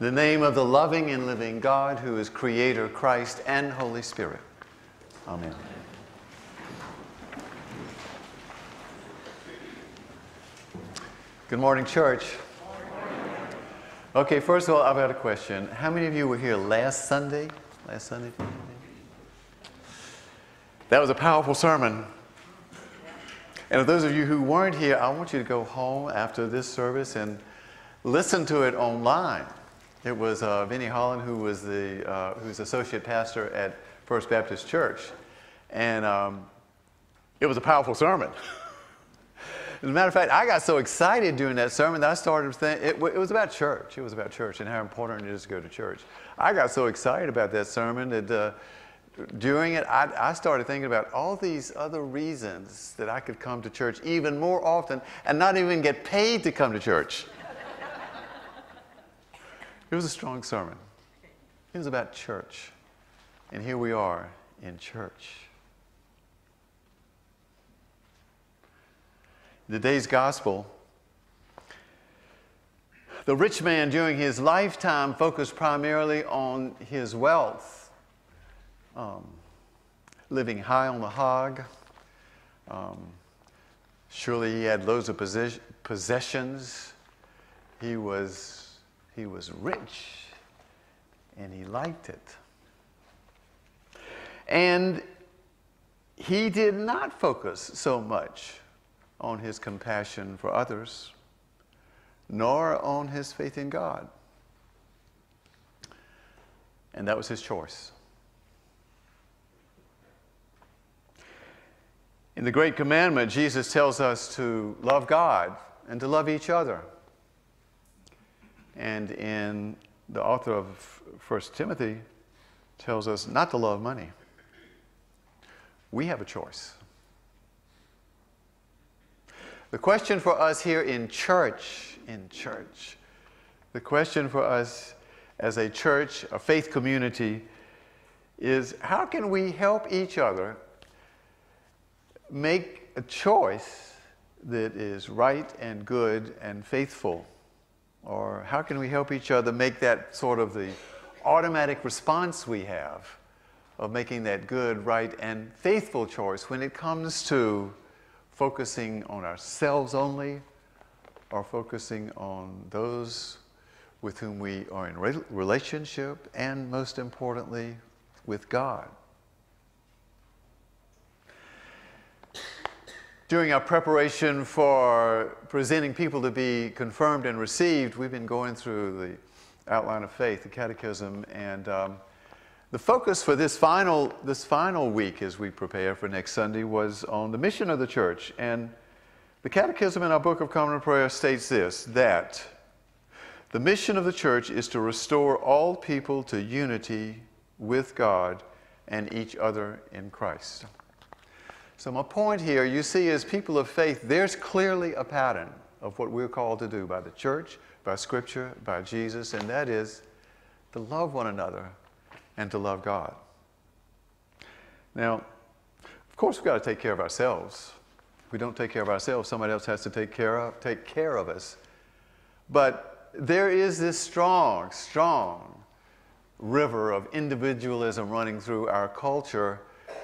the name of the loving and living God who is Creator, Christ, and Holy Spirit. Amen. Good morning, church. Okay, first of all, I've got a question. How many of you were here last Sunday? Last Sunday? That was a powerful sermon. And for those of you who weren't here, I want you to go home after this service and listen to it online. It was uh, Vinnie Holland, who was the uh, who's associate pastor at First Baptist Church, and um, it was a powerful sermon. As a matter of fact, I got so excited during that sermon that I started to think it, it was about church. It was about church and how important it is to go to church. I got so excited about that sermon that uh, during it, I, I, started thinking about all these other reasons that I could come to church even more often and not even get paid to come to church. It was a strong sermon. It was about church. And here we are in church. Today's gospel the rich man during his lifetime focused primarily on his wealth um, living high on the hog. Um, surely he had loads of possessions. He was, he was rich and he liked it. And he did not focus so much on his compassion for others, nor on his faith in God. And that was his choice. In the Great Commandment, Jesus tells us to love God and to love each other. And in the author of 1 Timothy tells us not to love money. We have a choice. The question for us here in church, in church, the question for us as a church, a faith community, is how can we help each other make a choice that is right and good and faithful? Or how can we help each other make that sort of the automatic response we have of making that good, right, and faithful choice when it comes to focusing on ourselves only or focusing on those with whom we are in relationship and most importantly with God? During our preparation for presenting people to be confirmed and received, we've been going through the outline of faith, the catechism, and um, the focus for this final, this final week as we prepare for next Sunday was on the mission of the church. And the catechism in our Book of Common Prayer states this that the mission of the church is to restore all people to unity with God and each other in Christ. So, my point here, you see, as people of faith, there's clearly a pattern of what we're called to do by the church, by Scripture, by Jesus, and that is to love one another and to love God. Now, of course, we've got to take care of ourselves. If we don't take care of ourselves, somebody else has to take care of, take care of us. But there is this strong, strong river of individualism running through our culture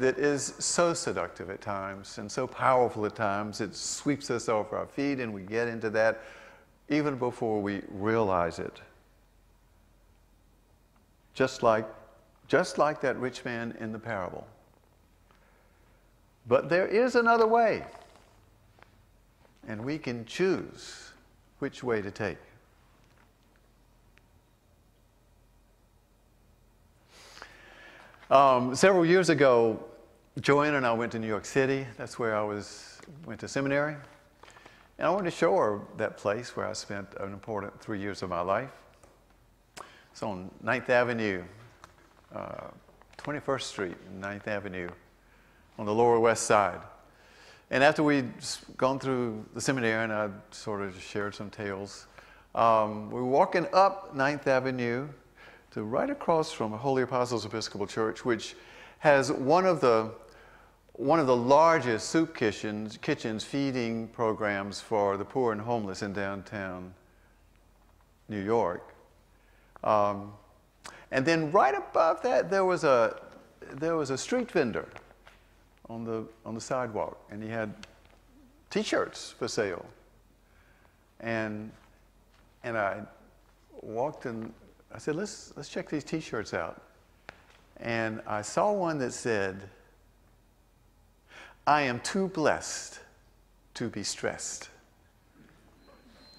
that is so seductive at times and so powerful at times. It sweeps us off our feet, and we get into that even before we realize it. Just like, just like that rich man in the parable. But there is another way, and we can choose which way to take. Um, several years ago, Joanne and I went to New York City. That's where I was went to seminary, and I wanted to show her that place where I spent an important three years of my life. It's on 9th Avenue, uh, 21st Street, 9th Avenue, on the Lower West Side. And after we'd gone through the seminary and I sort of shared some tales, um, we were walking up 9th Avenue to right across from Holy Apostles Episcopal Church, which has one of the one of the largest soup kitchens, kitchens feeding programs for the poor and homeless in downtown New York. Um, and then right above that, there was a, there was a street vendor on the, on the sidewalk, and he had t-shirts for sale. And, and I walked and I said, let's, let's check these t-shirts out. And I saw one that said, I am too blessed to be stressed.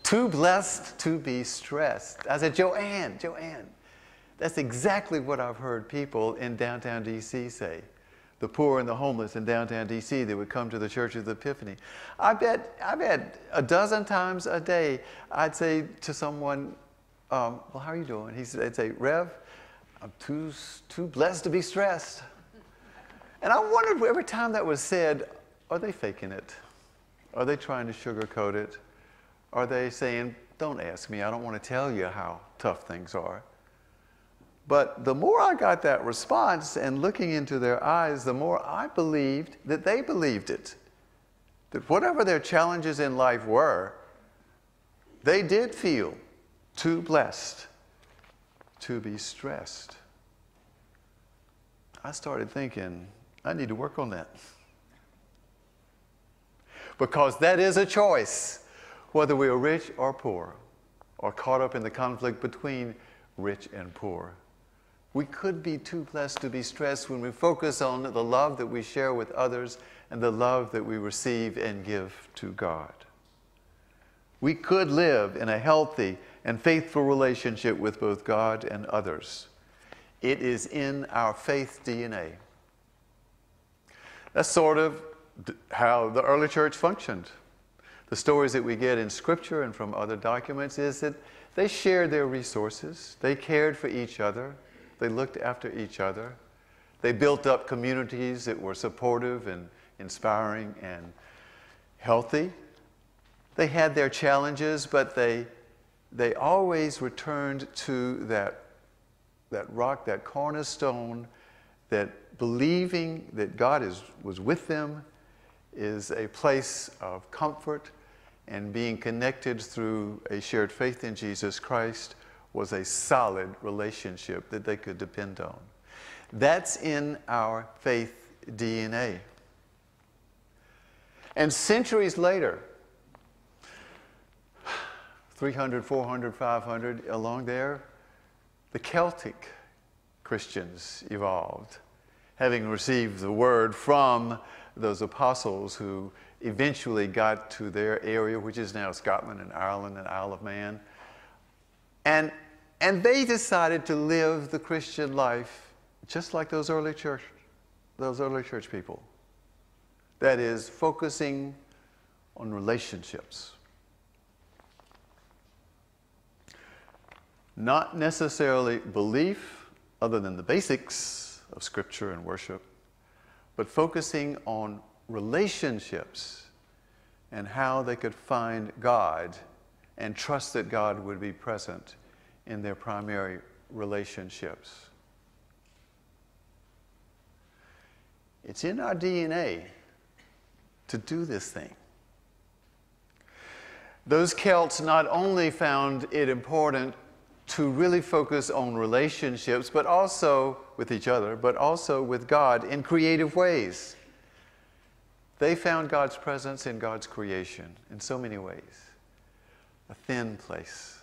Too blessed to be stressed. I said, Joanne, Joanne, that's exactly what I've heard people in downtown DC say. The poor and the homeless in downtown DC that would come to the Church of the Epiphany. I bet, I bet a dozen times a day I'd say to someone, um, Well, how are you doing? He'd say, Rev, I'm too, too blessed to be stressed. And I wondered every time that was said, are they faking it? Are they trying to sugarcoat it? Are they saying, don't ask me, I don't want to tell you how tough things are? But the more I got that response and looking into their eyes, the more I believed that they believed it. That whatever their challenges in life were, they did feel too blessed to be stressed. I started thinking, I need to work on that. Because that is a choice, whether we are rich or poor, or caught up in the conflict between rich and poor. We could be too blessed to be stressed when we focus on the love that we share with others and the love that we receive and give to God. We could live in a healthy and faithful relationship with both God and others. It is in our faith DNA. That's sort of how the early church functioned. The stories that we get in Scripture and from other documents is that they shared their resources, they cared for each other, they looked after each other, they built up communities that were supportive and inspiring and healthy. They had their challenges, but they, they always returned to that, that rock, that cornerstone, that believing that God is, was with them is a place of comfort, and being connected through a shared faith in Jesus Christ was a solid relationship that they could depend on. That's in our faith DNA. And centuries later, 300, 400, 500, along there, the Celtic Christians evolved, having received the word from those apostles who eventually got to their area, which is now Scotland and Ireland and Isle of Man. And, and they decided to live the Christian life just like those early church, those early church people. That is, focusing on relationships. Not necessarily belief, other than the basics of Scripture and worship, but focusing on relationships and how they could find God and trust that God would be present in their primary relationships. It's in our DNA to do this thing. Those Celts not only found it important to really focus on relationships, but also with each other, but also with God in creative ways. They found God's presence in God's creation in so many ways. A thin place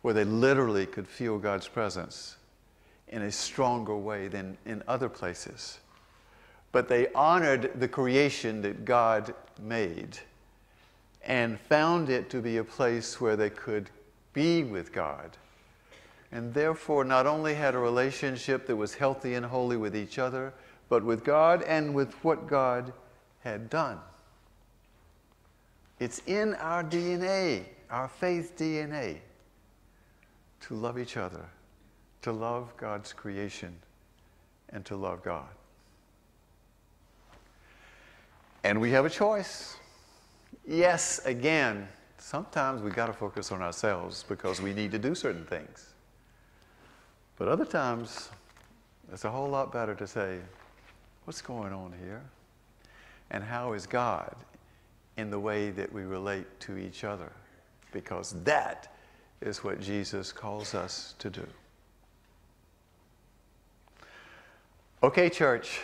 where they literally could feel God's presence in a stronger way than in other places. But they honored the creation that God made and found it to be a place where they could be with God and therefore not only had a relationship that was healthy and holy with each other, but with God and with what God had done. It's in our DNA, our faith DNA, to love each other, to love God's creation, and to love God. And we have a choice. Yes, again, sometimes we've got to focus on ourselves because we need to do certain things. But other times, it's a whole lot better to say, what's going on here? And how is God in the way that we relate to each other? Because that is what Jesus calls us to do. Okay, church,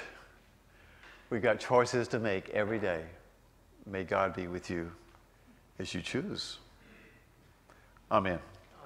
we've got choices to make every day. May God be with you as you choose. Amen.